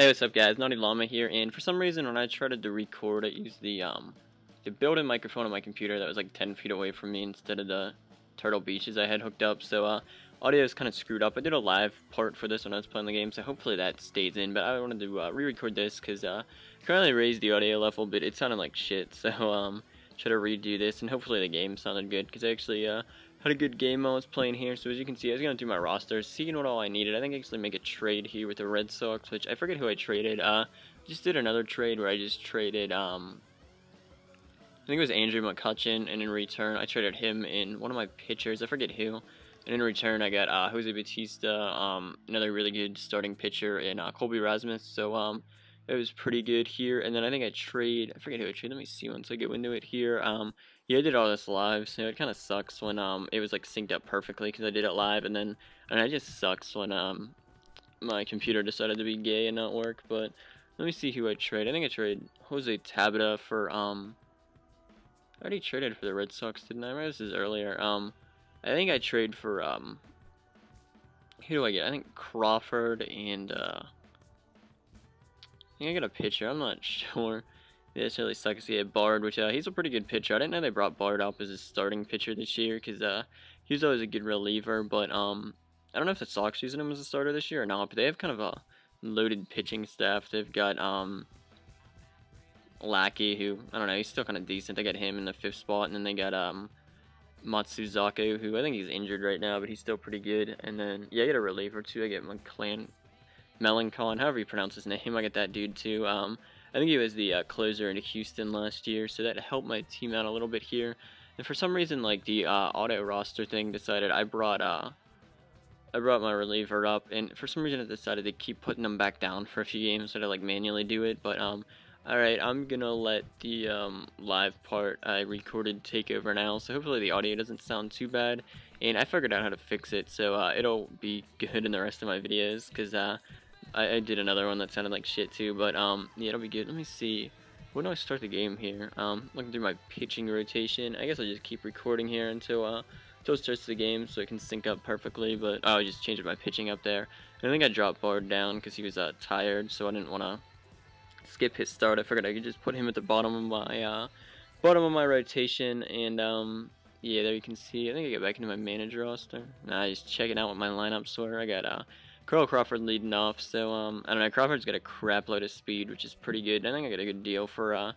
Hey, what's up guys? Naughty Llama here, and for some reason when I tried to record, I used the, um, the built-in microphone on my computer that was like 10 feet away from me instead of the Turtle Beaches I had hooked up, so, uh, audio is kind of screwed up. I did a live part for this when I was playing the game, so hopefully that stays in, but I wanted to, uh, re-record this, because, uh, currently raised the audio level, but it sounded like shit, so, um, try to redo this, and hopefully the game sounded good, because I actually, uh, had a good game I was playing here. So as you can see, I was going to do my roster, seeing what all I needed. I think I actually make a trade here with the Red Sox, which I forget who I traded. Uh, just did another trade where I just traded, um, I think it was Andrew McCutchen, and in return, I traded him in one of my pitchers. I forget who. And in return, I got uh, Jose Bautista, um, another really good starting pitcher, in uh, Colby Rasmus. So um, it was pretty good here. And then I think I trade, I forget who I trade. Let me see once I get into it here. Um, yeah, I did all this live, so it kind of sucks when um it was like synced up perfectly because I did it live, and then and it just sucks when um my computer decided to be gay and not work. But let me see who I trade. I think I traded Jose Tabata for um. I already traded for the Red Sox, didn't I? I this is earlier. Um, I think I trade for um. Who do I get? I think Crawford and uh. I think I got a pitcher. I'm not sure. Yeah, it's really sucks to get Bard, which uh, he's a pretty good pitcher. I didn't know they brought Bard up as a starting pitcher this year because uh, he was always a good reliever. But um, I don't know if the Sox using him as a starter this year or not. But they have kind of a loaded pitching staff. They've got um, Lackey, who I don't know, he's still kind of decent. They got him in the fifth spot, and then they got um, Matsuzaka, who I think he's injured right now, but he's still pretty good. And then yeah, I get a reliever too. I get McClan, Melancon, however you pronounce his name. I get that dude too. Um, I think he was the uh, closer in Houston last year, so that helped my team out a little bit here. And for some reason, like the uh, auto roster thing decided I brought uh, I brought my reliever up, and for some reason I decided to keep putting them back down for a few games, so to like manually do it. But um, all right, I'm gonna let the um, live part I recorded take over now. So hopefully the audio doesn't sound too bad, and I figured out how to fix it, so uh, it'll be good in the rest of my videos, because uh, I, I, did another one that sounded like shit too, but um, yeah, it'll be good. Let me see. When do I start the game here? Um, looking through my pitching rotation. I guess I'll just keep recording here until uh, until it starts the game so it can sync up perfectly. But oh, I just changed my pitching up there. And I think I dropped Bard down because he was uh, tired, so I didn't want to skip his start. I figured I could just put him at the bottom of my uh, bottom of my rotation, and um, yeah, there you can see. I think I get back into my manager roster. Nah, just checking out what my lineups were. I got uh, Carl Crawford leading off, so um, I don't know. Crawford's got a crap load of speed, which is pretty good. I think I got a good deal for uh,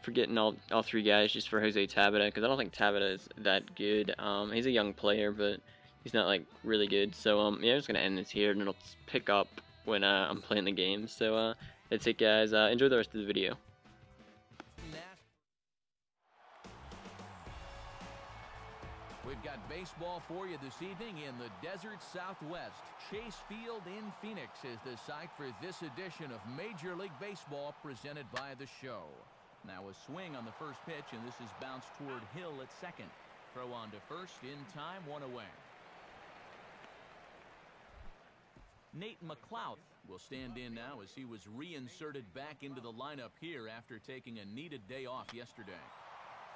for getting all all three guys just for Jose Tabata because I don't think Tabata is that good. Um, he's a young player, but he's not like really good. So um, yeah, I'm just gonna end this here, and it'll pick up when uh, I'm playing the game. So uh, that's it, guys. Uh, enjoy the rest of the video. We've got baseball for you this evening in the desert southwest. Chase Field in Phoenix is the site for this edition of Major League Baseball presented by the show. Now a swing on the first pitch, and this is bounced toward Hill at second. Throw on to first in time, one away. Nate McLouth will stand in now as he was reinserted back into the lineup here after taking a needed day off yesterday.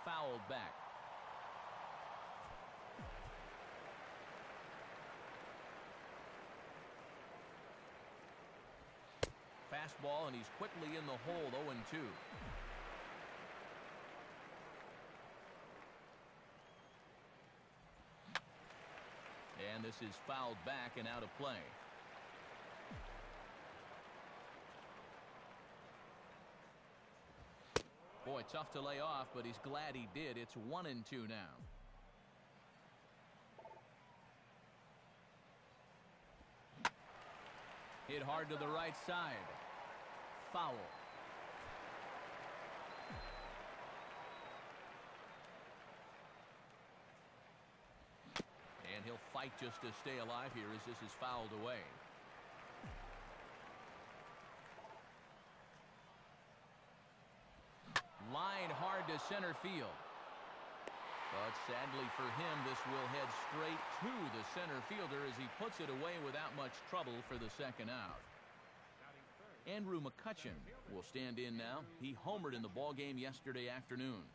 Fouled back. Fastball, and he's quickly in the hole 0-2. And this is fouled back and out of play. Boy, tough to lay off, but he's glad he did. It's one and two now. Hit hard to the right side foul. And he'll fight just to stay alive here as this is fouled away. Line hard to center field. But sadly for him, this will head straight to the center fielder as he puts it away without much trouble for the second out. Andrew McCutchen will stand in now. He homered in the ball game yesterday afternoon.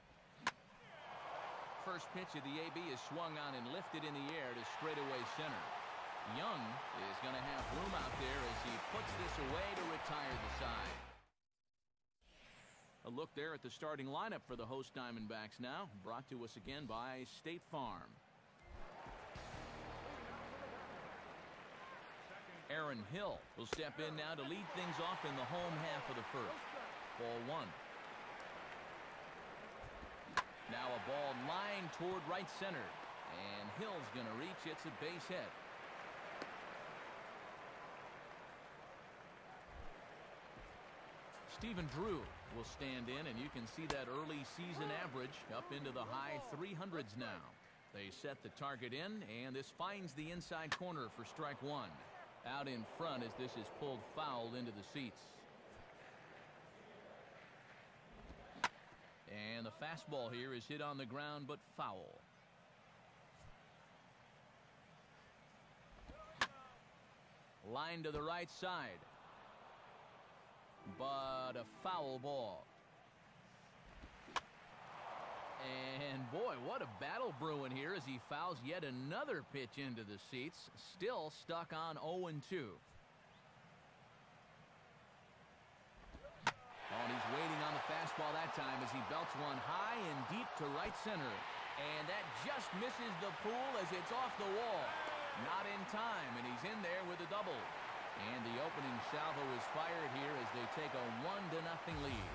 First pitch of the AB is swung on and lifted in the air to straightaway center. Young is going to have room out there as he puts this away to retire the side. A look there at the starting lineup for the host Diamondbacks now, brought to us again by State Farm. Aaron Hill will step in now to lead things off in the home half of the first. Ball one. Now a ball lined toward right center. And Hill's going to reach. It's a base hit. Stephen Drew will stand in, and you can see that early season average up into the high 300s now. They set the target in, and this finds the inside corner for strike one. Out in front as this is pulled foul into the seats. And the fastball here is hit on the ground, but foul. Line to the right side. But a foul ball. And boy, what a battle brewing here as he fouls yet another pitch into the seats. Still stuck on 0-2. Oh, and he's waiting on the fastball that time as he belts one high and deep to right center. And that just misses the pool as it's off the wall. Not in time, and he's in there with a double. And the opening salvo is fired here as they take a 1 to nothing lead.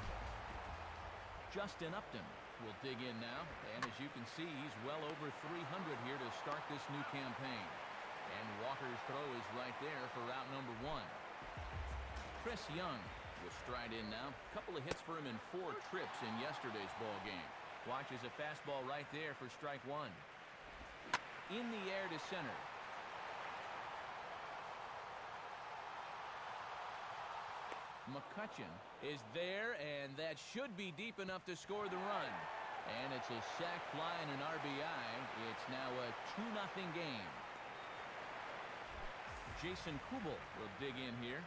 Justin Upton will dig in now, and as you can see, he's well over 300 here to start this new campaign. And Walker's throw is right there for route number one. Chris Young will stride in now. A couple of hits for him in four trips in yesterday's ball game. Watches a fastball right there for strike one. In the air to center. McCutchen is there, and that should be deep enough to score the run. And it's a sac fly and an RBI. It's now a 2-0 game. Jason Kubel will dig in here.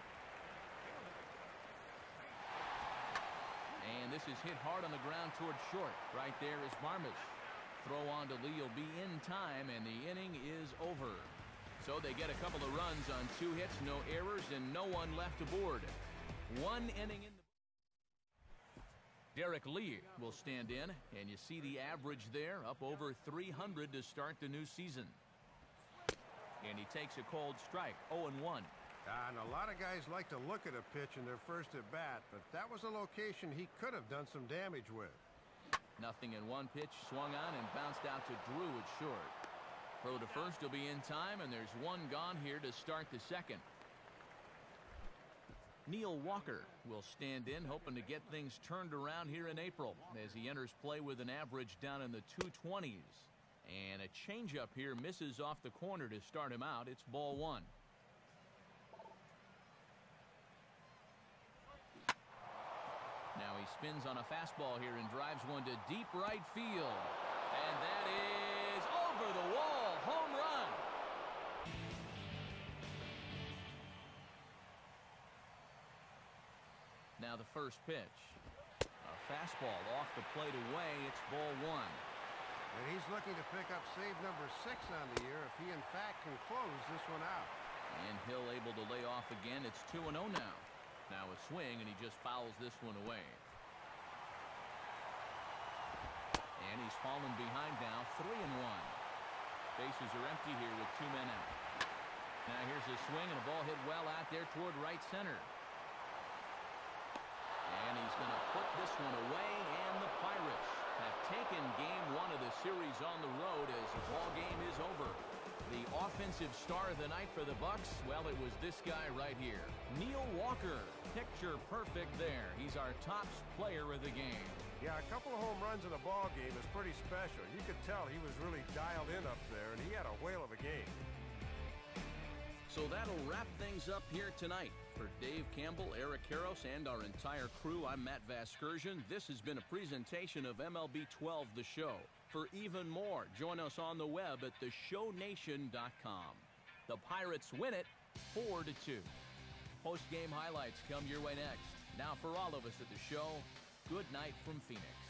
And this is hit hard on the ground towards short. Right there is Barmes. Throw on to Lee will be in time, and the inning is over. So they get a couple of runs on two hits, no errors, and no one left aboard. One inning in the Derrek Lee will stand in, and you see the average there, up over 300 to start the new season. And he takes a cold strike, 0-1. Ah, and a lot of guys like to look at a pitch in their first at bat, but that was a location he could have done some damage with. Nothing in one pitch, swung on and bounced out to Drew at short. Throw to first will be in time, and there's one gone here to start the second. Neil Walker will stand in, hoping to get things turned around here in April as he enters play with an average down in the 220s. And a changeup here misses off the corner to start him out. It's ball one. Now he spins on a fastball here and drives one to deep right field. And that is over the wall. Now the first pitch. A fastball off the plate away. It's ball one. And he's looking to pick up save number six on the year if he in fact can close this one out. And Hill able to lay off again. It's 2-0 now. Now a swing, and he just fouls this one away. And he's fallen behind now, 3 and one. Bases are empty here with two men out. Now here's a swing and a ball hit well out there toward right center. He's going to put this one away, and the Pirates have taken game one of the series on the road as the ball game is over. The offensive star of the night for the Bucks, well, it was this guy right here. Neil Walker, picture perfect there. He's our top player of the game. Yeah, a couple of home runs in a ball game is pretty special. You could tell he was really dialed in up there, and he had a whale of a game. So that'll wrap things up here tonight. For Dave Campbell, Eric Karros, and our entire crew, I'm Matt Vasgersian. This has been a presentation of MLB 12 The Show. For even more, join us on the web at theshownation.com. The Pirates win it 4 to 2. Post game highlights come your way next. Now, for all of us at the show, good night from Phoenix.